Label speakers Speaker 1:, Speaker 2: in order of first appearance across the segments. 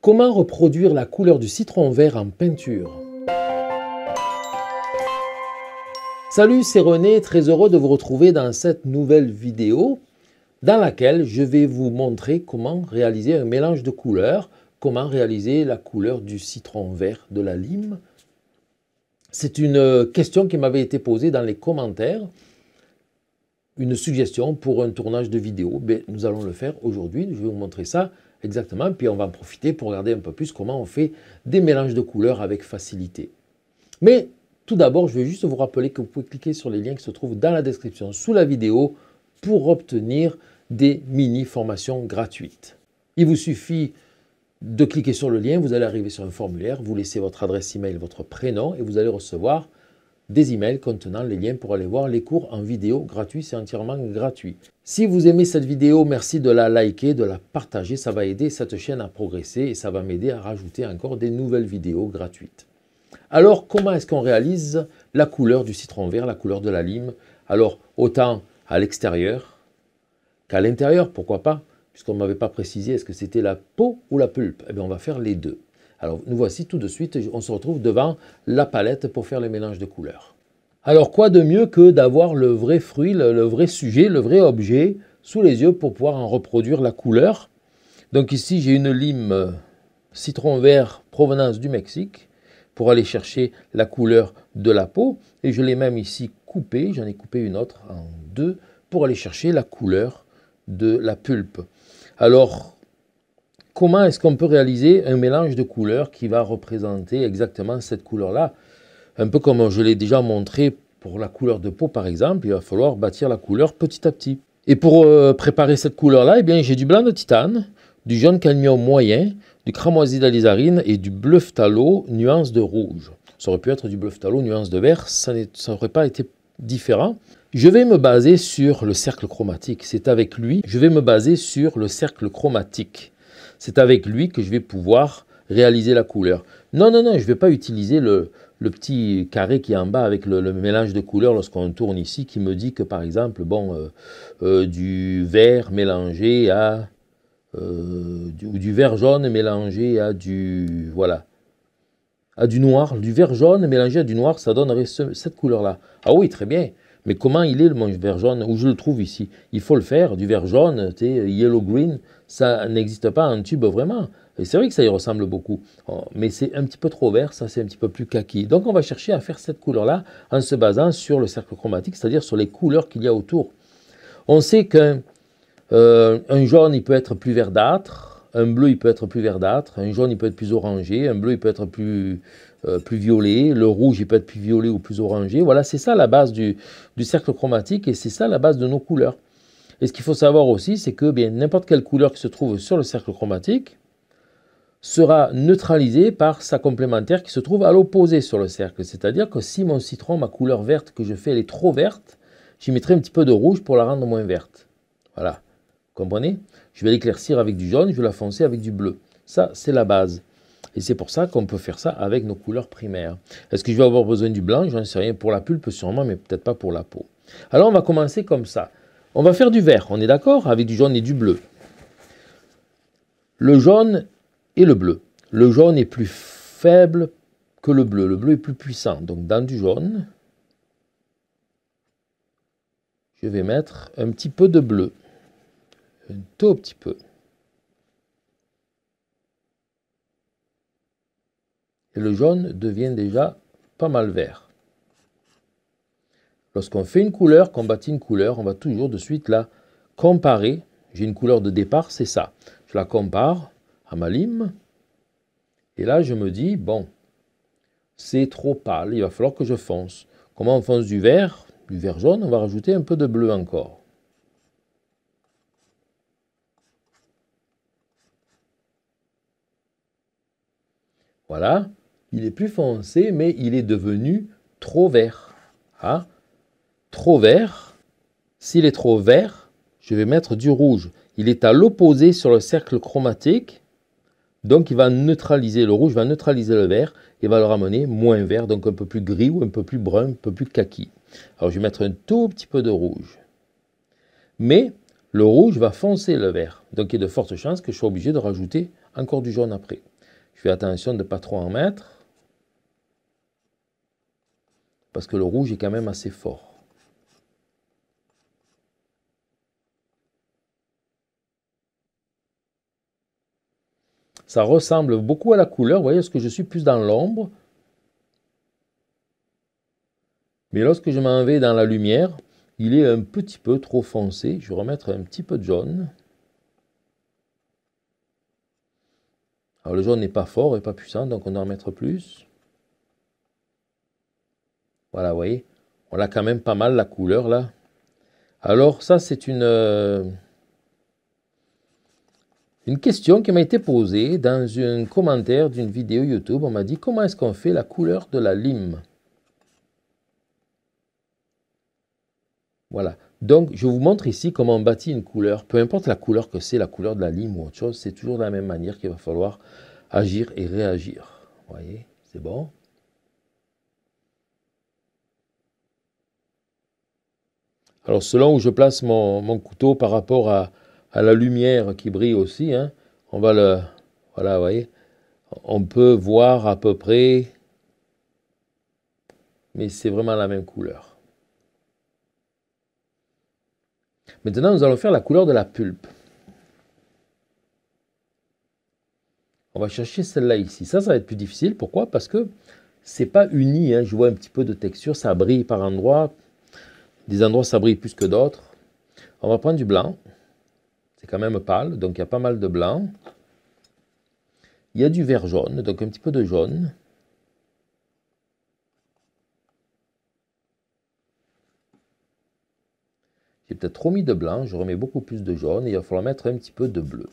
Speaker 1: Comment reproduire la couleur du citron vert en peinture? Salut, c'est René, très heureux de vous retrouver dans cette nouvelle vidéo dans laquelle je vais vous montrer comment réaliser un mélange de couleurs, comment réaliser la couleur du citron vert de la lime. C'est une question qui m'avait été posée dans les commentaires, une suggestion pour un tournage de vidéo. Ben, nous allons le faire aujourd'hui, je vais vous montrer ça Exactement, puis on va en profiter pour regarder un peu plus comment on fait des mélanges de couleurs avec facilité. Mais tout d'abord, je vais juste vous rappeler que vous pouvez cliquer sur les liens qui se trouvent dans la description sous la vidéo pour obtenir des mini-formations gratuites. Il vous suffit de cliquer sur le lien, vous allez arriver sur un formulaire, vous laissez votre adresse email, votre prénom et vous allez recevoir des emails contenant les liens pour aller voir les cours en vidéo gratuits, c'est entièrement gratuit. Si vous aimez cette vidéo, merci de la liker, de la partager, ça va aider cette chaîne à progresser et ça va m'aider à rajouter encore des nouvelles vidéos gratuites. Alors, comment est-ce qu'on réalise la couleur du citron vert, la couleur de la lime? Alors, autant à l'extérieur qu'à l'intérieur, pourquoi pas? Puisqu'on ne m'avait pas précisé est-ce que c'était la peau ou la pulpe? Eh bien, on va faire les deux. Alors nous voici tout de suite, on se retrouve devant la palette pour faire les mélanges de couleurs. Alors quoi de mieux que d'avoir le vrai fruit, le, vrai sujet, le vrai objet sous les yeux pour pouvoir en reproduire la couleur? Donc ici j'ai une lime euh, citron vert provenance du Mexique pour aller chercher la couleur de la peau. Et je l'ai même ici coupée, j'en ai coupé une autre en deux pour aller chercher la couleur de la pulpe. Alors comment est-ce qu'on peut réaliser un mélange de couleurs qui va représenter exactement cette couleur-là? Un peu comme je l'ai déjà montré pour la couleur de peau par exemple, il va falloir bâtir la couleur petit à petit. Et pour euh, préparer cette couleur-là, eh j'ai du blanc de titane, du jaune cadmium moyen, du cramoisi d'alizarine et du bleu phthalo nuance de rouge. Ça aurait pu être du bleu phthalo nuance de vert, ça n'aurait pas été différent. Je vais me baser sur le cercle chromatique. C'est avec lui, je vais me baser sur le cercle chromatique c'est avec lui que je vais pouvoir réaliser la couleur. Non, non, non, je ne vais pas utiliser le, petit carré qui est en bas avec le, mélange de couleurs lorsqu'on tourne ici, qui me dit que par exemple, bon, euh, euh, du vert mélangé à euh, du, du, vert jaune mélangé à du voilà à du noir, du vert jaune mélangé à du noir, ça donnerait cette couleur-là. Ah oui, très bien. Mais comment il est le vert jaune? Où je le trouve ici. Il faut le faire, du vert jaune, yellow green, ça n'existe pas en tube vraiment. C'est vrai que ça y ressemble beaucoup, oh, mais c'est un petit peu trop vert, ça c'est un petit peu plus kaki. Donc on va chercher à faire cette couleur-là en se basant sur le cercle chromatique, c'est-à-dire sur les couleurs qu'il y a autour. On sait qu'un euh, jaune, il peut être plus verdâtre, un bleu, il peut être plus verdâtre, un jaune, il peut être plus orangé, un bleu, il peut être plus, euh, plus violet, le rouge, il peut être plus violet ou plus orangé. Voilà, c'est ça la base du, cercle chromatique et c'est ça la base de nos couleurs. Et ce qu'il faut savoir aussi, c'est que bien n'importe quelle couleur qui se trouve sur le cercle chromatique sera neutralisée par sa complémentaire qui se trouve à l'opposé sur le cercle. C'est-à-dire que si mon citron, ma couleur verte que je fais, elle est trop verte, j'y mettrai un petit peu de rouge pour la rendre moins verte. Voilà. Comprenez? Je vais l'éclaircir avec du jaune, je vais la foncer avec du bleu. Ça, c'est la base. Et c'est pour ça qu'on peut faire ça avec nos couleurs primaires. Est-ce que je vais avoir besoin du blanc? J'en sais rien. Pour la pulpe, sûrement, mais peut-être pas pour la peau. Alors, on va commencer comme ça. On va faire du vert, on est d'accord? Avec du jaune et du bleu. Le jaune et le bleu. Le jaune est plus faible que le bleu. Le bleu est plus puissant. Donc dans du jaune, je vais mettre un petit peu de bleu. Un tout petit peu. Le jaune devient déjà pas mal vert. Lorsqu'on fait une couleur, qu'on bâtit une couleur, on va toujours de suite la comparer. J'ai une couleur de départ, c'est ça. Je la compare à ma lime. Et là, je me dis, bon, c'est trop pâle, il va falloir que je fonce. Comment on fonce du vert Du vert jaune, on va rajouter un peu de bleu encore. Voilà, il est plus foncé, mais il est devenu trop vert. Ah, trop vert. S'il est trop vert, je vais mettre du rouge. Il est à l'opposé sur le cercle chromatique. Donc il va neutraliser, le rouge va neutraliser le vert et va le ramener moins vert, donc un peu plus gris ou un peu plus brun, un peu plus kaki. Alors je vais mettre un tout petit peu de rouge. Mais le rouge va foncer le vert. Donc il y a de fortes chances que je sois obligé de rajouter encore du jaune après. Je fais attention de ne pas trop en mettre. Parce que le rouge est quand même assez fort. Ça ressemble beaucoup à la couleur. Vous voyez, ce que je suis plus dans l'ombre? Mais lorsque je m'en vais dans la lumière, il est un petit peu trop foncé. Je vais remettre un petit peu de jaune. Alors le jaune n'est pas fort et pas puissant, donc on en remettre plus. Voilà, vous voyez, on a quand même pas mal la couleur là. Alors ça, c'est une, euh, une question qui m'a été posée dans un commentaire d'une vidéo YouTube. On m'a dit comment est-ce qu'on fait la couleur de la lime? Voilà. Donc, je vous montre ici comment on bâtit une couleur. Peu importe la couleur que c'est, la couleur de la lime ou autre chose, c'est toujours de la même manière qu'il va falloir agir et réagir. Vous voyez, c'est bon? Alors, selon où je place mon, couteau par rapport à, la lumière qui brille aussi, hein, on va le... Voilà, vous. On peut voir à peu près, mais c'est vraiment la même couleur. Maintenant, nous allons faire la couleur de la pulpe. On va chercher celle-là ici. Ça, ça va être plus difficile. Pourquoi? Parce que c'est pas uni. Hein. Je vois un petit peu de texture. Ça brille par endroits. Des endroits, ça brille plus que d'autres. On va prendre du blanc. C'est quand même pâle, donc il y a pas mal de blanc. Il y a du vert jaune, donc un petit peu de jaune. J'ai peut-être trop mis de blanc, je remets beaucoup plus de jaune et il va falloir mettre un petit peu de bleu.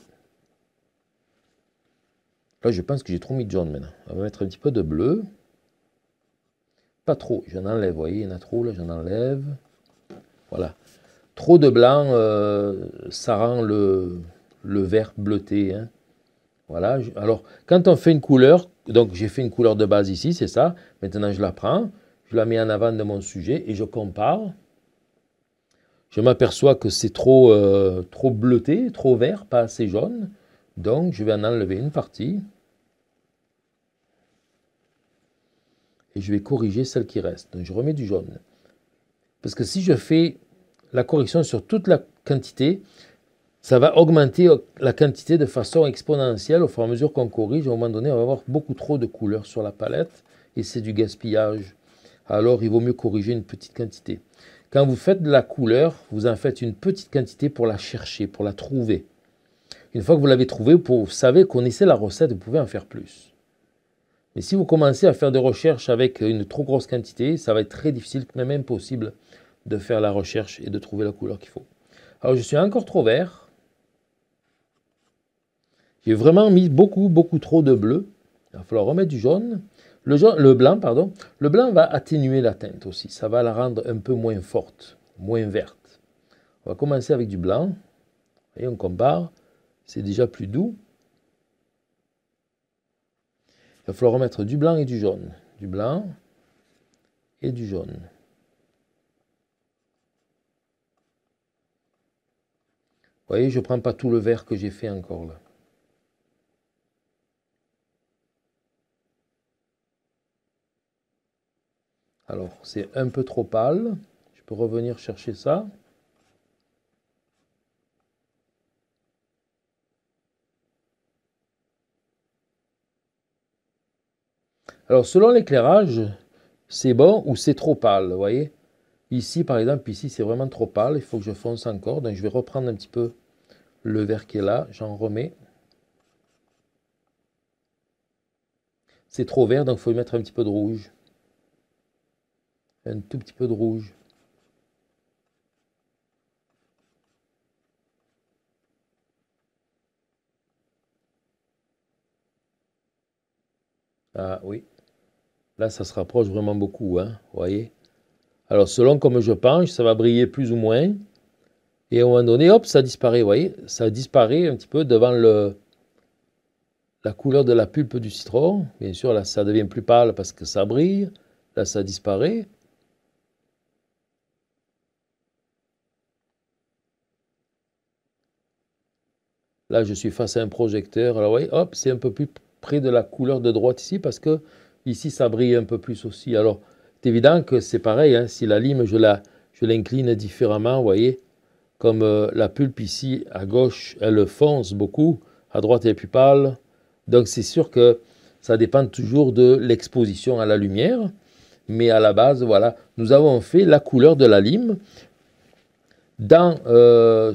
Speaker 1: Là, je pense que j'ai trop mis de jaune maintenant. On va mettre un petit peu de bleu. Pas trop, j'en enlève, vous voyez, il y en a trop, là, j'en enlève. Trop de blanc, euh, ça rend le, le vert bleuté. Hein. Voilà. Alors, quand on fait une couleur, donc j'ai fait une couleur de base ici, c'est ça. Maintenant, je la prends, je la mets en avant de mon sujet et je compare je m'aperçois que c'est trop, euh, trop bleuté, trop vert, pas assez jaune. Donc, je vais en enlever une partie. Et je vais corriger celle qui reste. Donc, je remets du jaune. Parce que si je fais la correction sur toute la quantité, ça va augmenter la quantité de façon exponentielle au fur et à mesure qu'on corrige. À un moment donné, on va avoir beaucoup trop de couleurs sur la palette et c'est du gaspillage. Alors, il vaut mieux corriger une petite quantité. Quand vous faites de la couleur, vous en faites une petite quantité pour la chercher, pour la trouver. Une fois que vous l'avez trouvée, vous savez, connaissez la recette, vous pouvez en faire plus. Mais si vous commencez à faire des recherches avec une trop grosse quantité, ça va être très difficile, même impossible, de faire la recherche et de trouver la couleur qu'il faut. Alors je suis encore trop vert. J'ai vraiment mis beaucoup, beaucoup trop de bleu. Il va falloir remettre du jaune. Le, blanc, pardon, le blanc va atténuer la teinte aussi. Ça va la rendre un peu moins forte, moins verte. On va commencer avec du blanc. Et on compare. C'est déjà plus doux. Il va falloir remettre du blanc et du jaune. Du blanc et du jaune. Voyez, je ne prends pas tout le vert que j'ai fait encore là. Alors, c'est un peu trop pâle. Je peux revenir chercher ça. Alors, selon l'éclairage, c'est bon ou c'est trop pâle, vous voyez? Ici, par exemple, ici, c'est vraiment trop pâle. Il faut que je fonce encore. Donc, je vais reprendre un petit peu le vert qui est là. J'en remets. C'est trop vert, donc il faut y mettre un petit peu de rouge un tout petit peu de rouge. Ah oui. Là, ça se rapproche vraiment beaucoup, hein, voyez. Alors, selon comme je penche, ça va briller plus ou moins. Et à un moment donné, hop, ça disparaît, vous voyez. Ça disparaît un petit peu devant le, la couleur de la pulpe du citron. Bien sûr, là, ça devient plus pâle parce que ça brille. Là, ça disparaît. Là, je suis face à un projecteur. Alors, oui, hop, c'est un peu plus près de la couleur de droite ici parce que ici ça brille un peu plus aussi. Alors, évident que c'est pareil, hein, si la lime, je la, je l'incline différemment, voyez, comme euh, la pulpe ici à gauche, elle fonce beaucoup, à droite elle est plus pâle. Donc c'est sûr que ça dépend toujours de l'exposition à la lumière. Mais à la base, voilà, nous avons fait la couleur de la lime dans euh,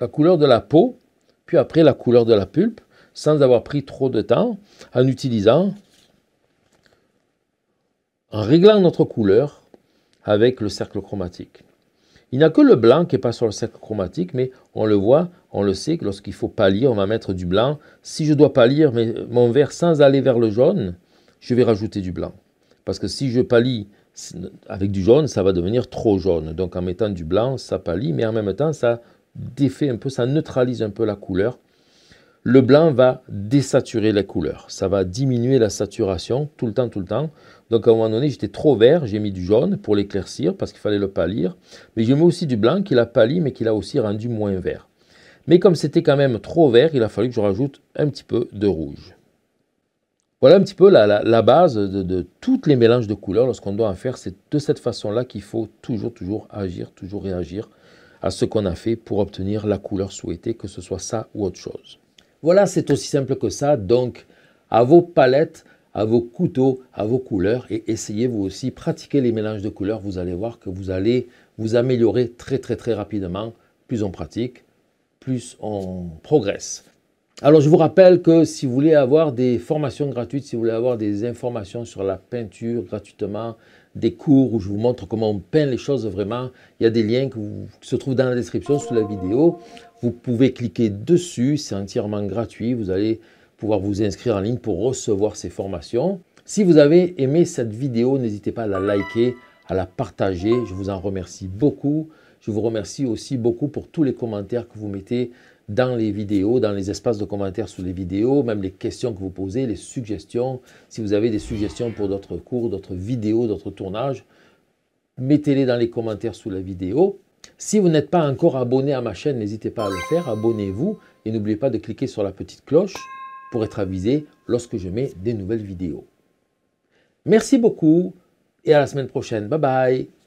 Speaker 1: la couleur de la peau, puis après la couleur de la pulpe, sans avoir pris trop de temps, en utilisant, en réglant notre couleur avec le cercle chromatique. Il n'y a que le blanc qui n'est pas sur le cercle chromatique, mais on le voit, on le sait que lorsqu'il faut pâlir, on va mettre du blanc. Si je dois pâlir mon vert sans aller vers le jaune, je vais rajouter du blanc. Parce que si je pâlis avec du jaune, ça va devenir trop jaune. Donc en mettant du blanc, ça pâlit, mais en même temps, ça défait un peu, ça neutralise un peu la couleur. Le blanc va désaturer la couleur. Ça va diminuer la saturation tout le temps, tout le temps. Donc à un moment donné, j'étais trop vert, j'ai mis du jaune pour l'éclaircir parce qu'il fallait le pâlir. Mais j'ai mis aussi du blanc qui l'a pâli, mais qui l'a aussi rendu moins vert. Mais comme c'était quand même trop vert, il a fallu que je rajoute un petit peu de rouge. Voilà un petit peu la, base de, de, tous les mélanges de couleurs. Lorsqu'on doit en faire, c'est de cette façon-là qu'il faut toujours, toujours agir, toujours réagir à ce qu'on a fait pour obtenir la couleur souhaitée, que ce soit ça ou autre chose. Voilà, c'est aussi simple que ça. Donc, à vos palettes, à vos couteaux, à vos couleurs et essayez vous aussi, pratiquer les mélanges de couleurs. Vous allez voir que vous allez vous améliorer très très très rapidement. Plus on pratique, plus on progresse. Alors je vous rappelle que si vous voulez avoir des formations gratuites, si vous voulez avoir des informations sur la peinture gratuitement, des cours où je vous montre comment on peint les choses vraiment, il y a des liens qui se trouvent dans la description sous la vidéo. Vous pouvez cliquer dessus, c'est entièrement gratuit. Vous allez pouvoir vous inscrire en ligne pour recevoir ces formations. Si vous avez aimé cette vidéo, n'hésitez pas à la liker, à la partager. Je vous en remercie beaucoup. Je vous remercie aussi beaucoup pour tous les commentaires que vous mettez dans les vidéos, dans les espaces de commentaires sous les vidéos, même les questions que vous posez, les suggestions. Si vous avez des suggestions pour d'autres cours, d'autres vidéos, d'autres tournages, mettez-les dans les commentaires sous la vidéo. Si vous n'êtes pas encore abonné à ma chaîne, n'hésitez pas à le faire, abonnez-vous et n'oubliez pas de cliquer sur la petite cloche pour être avisé lorsque je mets des nouvelles vidéos. Merci beaucoup et à la semaine prochaine. Bye bye